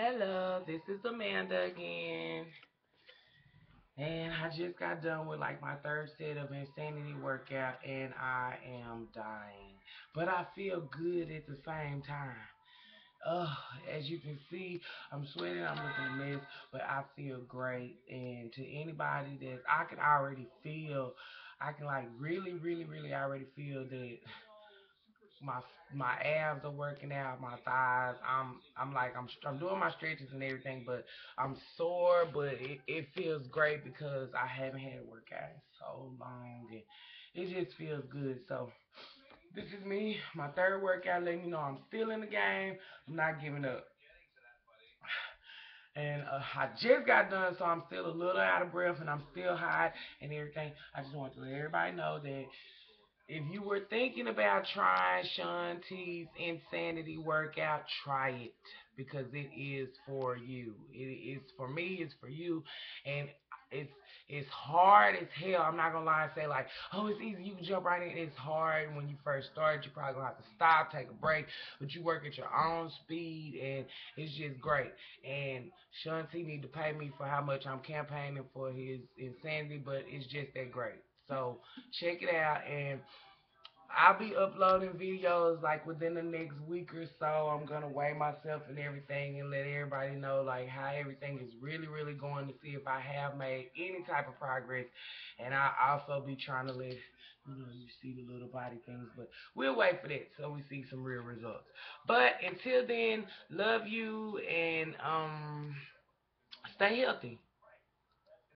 Hello, this is Amanda again. And I just got done with like my third set of insanity workout and I am dying. But I feel good at the same time. Uh, as you can see, I'm sweating, I'm looking a mess, but I feel great. And to anybody that I can already feel, I can like really, really, really already feel that my my abs are working out, my thighs. I'm I'm like I'm I'm doing my stretches and everything, but I'm sore. But it, it feels great because I haven't had a workout in so long, and it just feels good. So this is me, my third workout, letting you know I'm still in the game. I'm not giving up. And uh, I just got done, so I'm still a little out of breath, and I'm still hot and everything. I just want to let everybody know that if you were thinking about trying Shaun T's Insanity workout, try it because it is for you. It is for me, it's for you, and it's it's hard as hell. I'm not gonna lie and say like, oh, it's easy. You can jump right in. It's hard when you first start. You probably gonna have to stop, take a break, but you work at your own speed, and it's just great. And Shaun T need to pay me for how much I'm campaigning for his insanity, but it's just that great. So check it out and I'll be uploading videos like within the next week or so. I'm gonna weigh myself and everything and let everybody know like how everything is really, really going to see if I have made any type of progress. And I also be trying to let you know you see the little body things, but we'll wait for that so we see some real results. But until then, love you and um stay healthy.